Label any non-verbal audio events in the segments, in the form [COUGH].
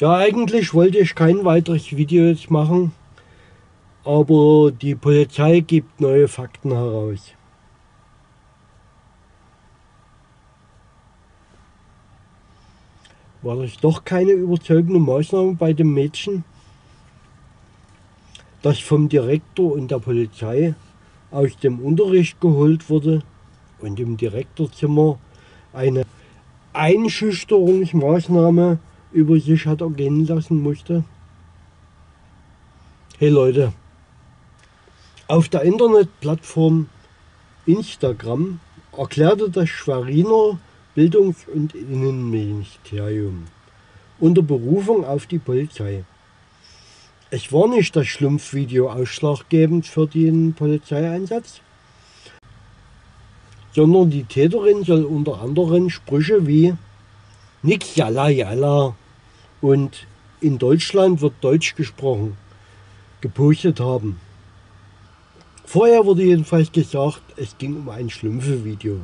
Ja, eigentlich wollte ich kein weiteres Video jetzt machen, aber die Polizei gibt neue Fakten heraus. War das doch keine überzeugende Maßnahme bei dem Mädchen, das vom Direktor und der Polizei aus dem Unterricht geholt wurde und im Direktorzimmer eine Einschüchterungsmaßnahme über sich hat ergehen lassen musste? Hey Leute, auf der Internetplattform Instagram erklärte das Schweriner Bildungs- und Innenministerium unter Berufung auf die Polizei. Es war nicht das Schlumpfvideo ausschlaggebend für den Polizeieinsatz, sondern die Täterin soll unter anderem Sprüche wie Nix Jalla Jalla und in Deutschland wird Deutsch gesprochen gepostet haben. Vorher wurde jedenfalls gesagt, es ging um ein Schlümpfe-Video.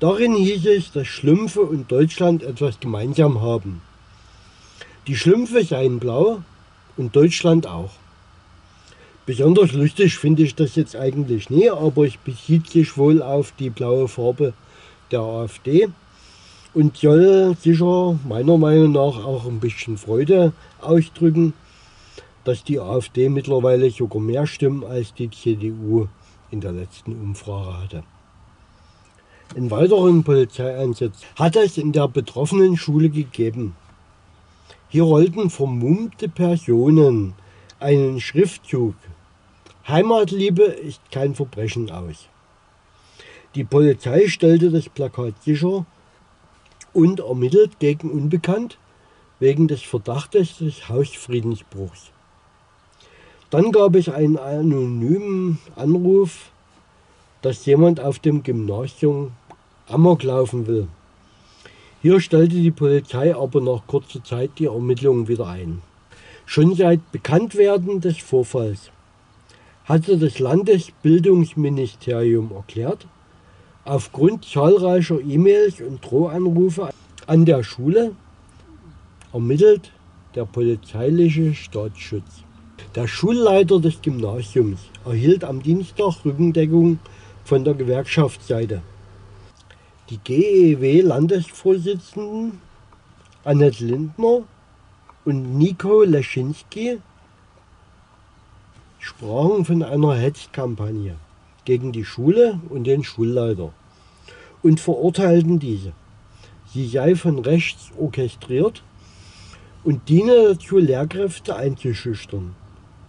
Darin hieß es, dass Schlümpfe und Deutschland etwas gemeinsam haben. Die Schlümpfe seien blau und Deutschland auch. Besonders lustig finde ich das jetzt eigentlich nie, aber es bezieht sich wohl auf die blaue Farbe der AfD und soll sicher meiner Meinung nach auch ein bisschen Freude ausdrücken, dass die AfD mittlerweile sogar mehr Stimmen als die CDU in der letzten Umfrage hatte. In weiteren Polizeieinsatz hat es in der betroffenen Schule gegeben. Hier rollten vermummte Personen einen Schriftzug Heimatliebe ist kein Verbrechen aus. Die Polizei stellte das Plakat sicher und ermittelt gegen Unbekannt wegen des Verdachtes des Hausfriedensbruchs. Dann gab es einen anonymen Anruf, dass jemand auf dem Gymnasium Amok laufen will. Hier stellte die Polizei aber nach kurzer Zeit die Ermittlungen wieder ein. Schon seit Bekanntwerden des Vorfalls hatte das Landesbildungsministerium erklärt, aufgrund zahlreicher E-Mails und Drohanrufe an der Schule ermittelt der polizeiliche Staatsschutz. Der Schulleiter des Gymnasiums erhielt am Dienstag Rückendeckung von der Gewerkschaftsseite. Die GEW-Landesvorsitzenden Annette Lindner und Nico Leschinski sprachen von einer Hetzkampagne gegen die Schule und den Schulleiter und verurteilten diese. Sie sei von rechts orchestriert und diene dazu, Lehrkräfte einzuschüchtern,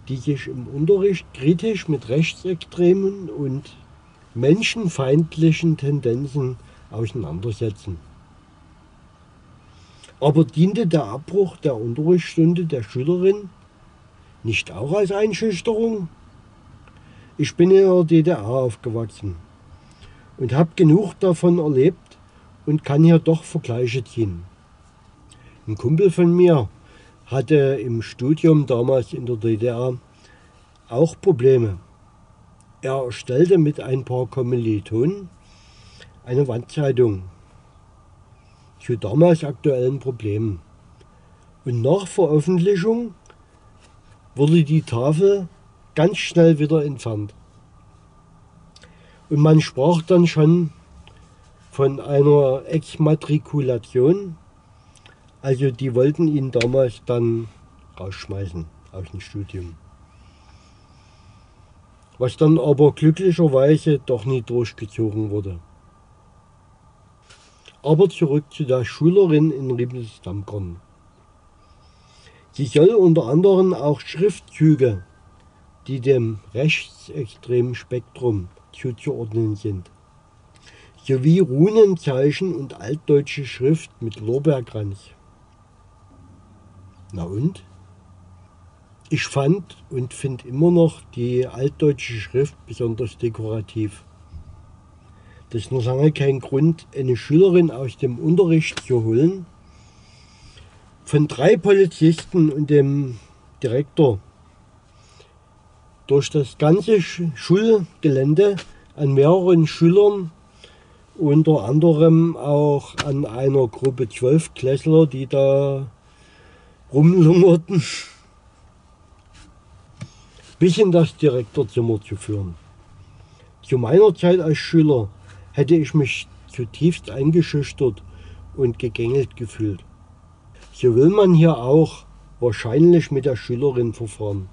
die sich im Unterricht kritisch mit rechtsextremen und menschenfeindlichen Tendenzen auseinandersetzen. Aber diente der Abbruch der Unterrichtsstunde der Schülerin nicht auch als Einschüchterung? Ich bin in der DDR aufgewachsen und habe genug davon erlebt und kann hier doch Vergleiche ziehen. Ein Kumpel von mir hatte im Studium damals in der DDR auch Probleme. Er erstellte mit ein paar Kommilitonen eine Wandzeitung zu damals aktuellen Problemen. Und nach Veröffentlichung wurde die Tafel ganz schnell wieder entfernt. Und man sprach dann schon von einer Exmatrikulation. Also die wollten ihn damals dann rausschmeißen aus dem Studium. Was dann aber glücklicherweise doch nie durchgezogen wurde. Aber zurück zu der Schülerin in Riebensdammkorn. Sie soll unter anderem auch Schriftzüge, die dem rechtsextremen Spektrum zuzuordnen sind, sowie Runenzeichen und altdeutsche Schrift mit Lorbeerkranz. Na und? Ich fand und finde immer noch die altdeutsche Schrift besonders dekorativ. Das ist noch lange kein Grund, eine Schülerin aus dem Unterricht zu holen von drei Polizisten und dem Direktor durch das ganze Schulgelände an mehreren Schülern, unter anderem auch an einer Gruppe 12 Klässler, die da rumlungerten, bis in das Direktorzimmer zu führen. Zu meiner Zeit als Schüler hätte ich mich zutiefst eingeschüchtert und gegängelt gefühlt. So will man hier auch wahrscheinlich mit der Schülerin verfahren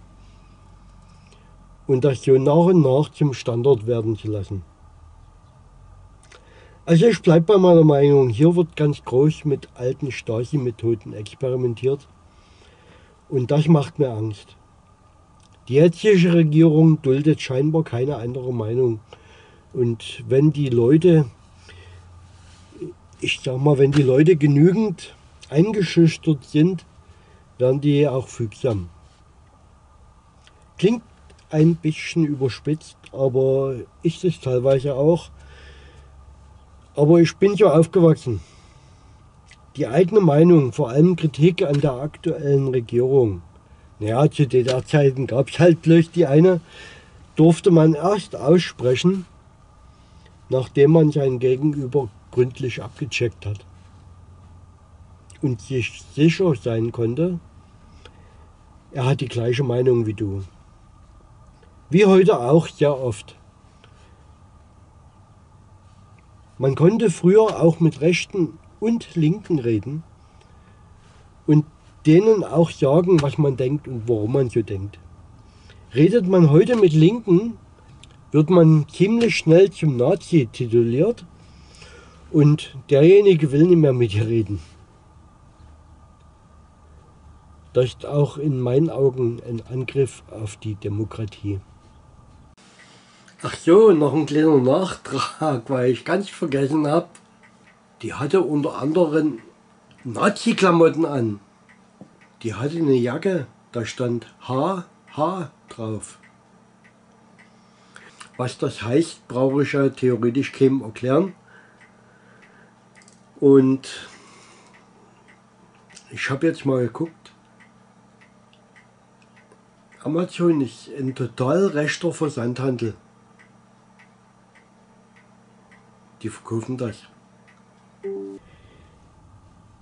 und das so nach und nach zum Standard werden zu lassen. Also ich bleibe bei meiner Meinung, hier wird ganz groß mit alten Stasi-Methoden experimentiert und das macht mir Angst. Die jetzige Regierung duldet scheinbar keine andere Meinung und wenn die Leute, ich sag mal, wenn die Leute genügend eingeschüchtert sind, werden die auch fügsam. Klingt ein bisschen überspitzt, aber ist es teilweise auch. Aber ich bin so aufgewachsen. Die eigene Meinung, vor allem Kritik an der aktuellen Regierung. Naja, zu DDR-Zeiten gab es halt bloß die eine, durfte man erst aussprechen, nachdem man sein Gegenüber gründlich abgecheckt hat und sich sicher sein konnte, er hat die gleiche Meinung wie du. Wie heute auch sehr oft. Man konnte früher auch mit Rechten und Linken reden und denen auch sagen, was man denkt und warum man so denkt. Redet man heute mit Linken, wird man ziemlich schnell zum Nazi tituliert und derjenige will nicht mehr mit dir reden. Das ist auch in meinen Augen ein Angriff auf die Demokratie. Ach so, noch ein kleiner Nachtrag, weil ich ganz vergessen habe. Die hatte unter anderem Nazi-Klamotten an. Die hatte eine Jacke, da stand HH drauf. Was das heißt, brauche ich ja theoretisch keinem erklären. Und ich habe jetzt mal geguckt. Amazon ist ein total rechter Versandhandel. Die verkaufen das.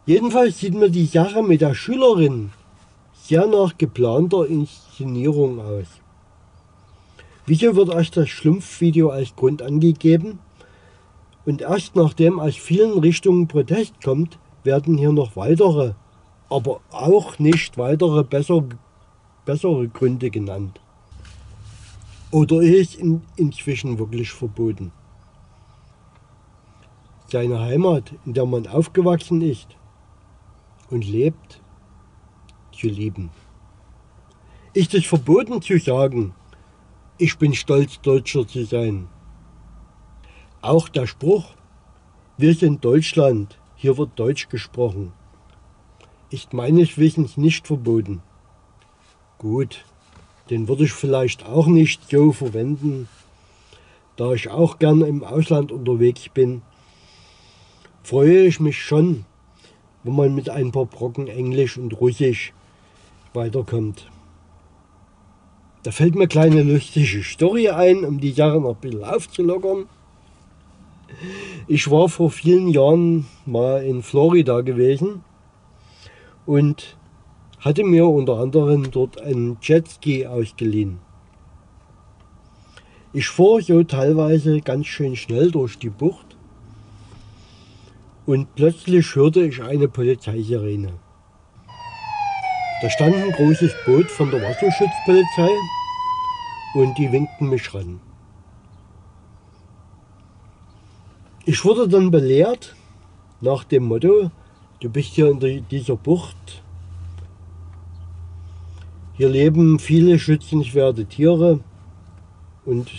Jedenfalls sieht mir die Sache mit der Schülerin sehr nach geplanter Inszenierung aus. Wieso wird erst das Schlumpfvideo als Grund angegeben? Und erst nachdem aus vielen Richtungen Protest kommt, werden hier noch weitere, aber auch nicht weitere besser, bessere Gründe genannt. Oder ist in, inzwischen wirklich verboten? Seine Heimat, in der man aufgewachsen ist und lebt, zu lieben. Ist es verboten zu sagen, ich bin stolz, Deutscher zu sein? Auch der Spruch, wir sind Deutschland, hier wird Deutsch gesprochen, ist meines Wissens nicht verboten. Gut, den würde ich vielleicht auch nicht so verwenden, da ich auch gern im Ausland unterwegs bin freue ich mich schon, wenn man mit ein paar Brocken Englisch und Russisch weiterkommt. Da fällt mir eine kleine lustige Story ein, um die Sache noch ein bisschen aufzulockern. Ich war vor vielen Jahren mal in Florida gewesen und hatte mir unter anderem dort einen Jetski ausgeliehen. Ich fuhr so teilweise ganz schön schnell durch die Bucht und plötzlich hörte ich eine Polizeisirene. Da stand ein großes Boot von der Wasserschutzpolizei und die winkten mich ran. Ich wurde dann belehrt nach dem Motto, du bist hier in dieser Bucht, hier leben viele schützenswerte Tiere und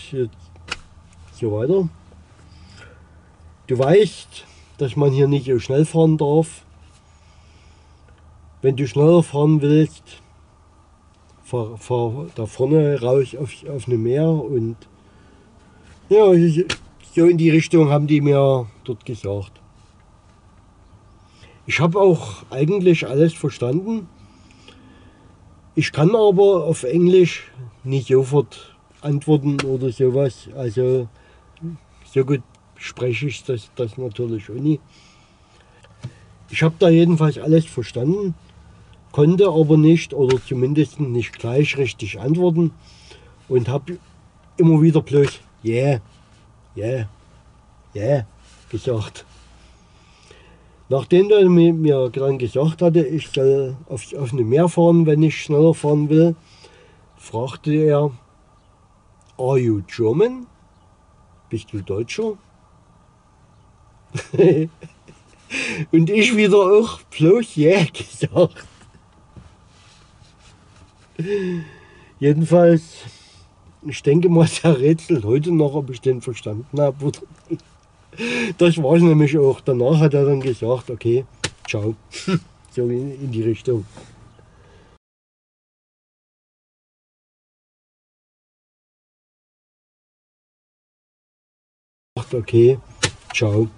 so weiter. Du weißt, dass man hier nicht so schnell fahren darf. Wenn du schneller fahren willst, fahr, fahr da vorne raus auf, auf eine Meer und ja, so in die Richtung haben die mir dort gesagt. Ich habe auch eigentlich alles verstanden. Ich kann aber auf Englisch nicht sofort antworten oder sowas. Also so gut spreche ich das, das natürlich auch nie. Ich habe da jedenfalls alles verstanden, konnte aber nicht oder zumindest nicht gleich richtig antworten und habe immer wieder bloß yeah, yeah, yeah gesagt. Nachdem er mir dann gesagt hatte, ich soll aufs offene Meer fahren, wenn ich schneller fahren will, fragte er, Are you German? Bist du Deutscher? [LAUGHS] Und ich wieder auch bloß ja [LAUGHS] gesagt. Jedenfalls, ich denke mal, [LAUGHS] der rätselt heute noch, ob ich den verstanden habe oder. Das war es nämlich auch. Danach hat er dann gesagt, okay, ciao. so in die Richtung. Okay, ciao.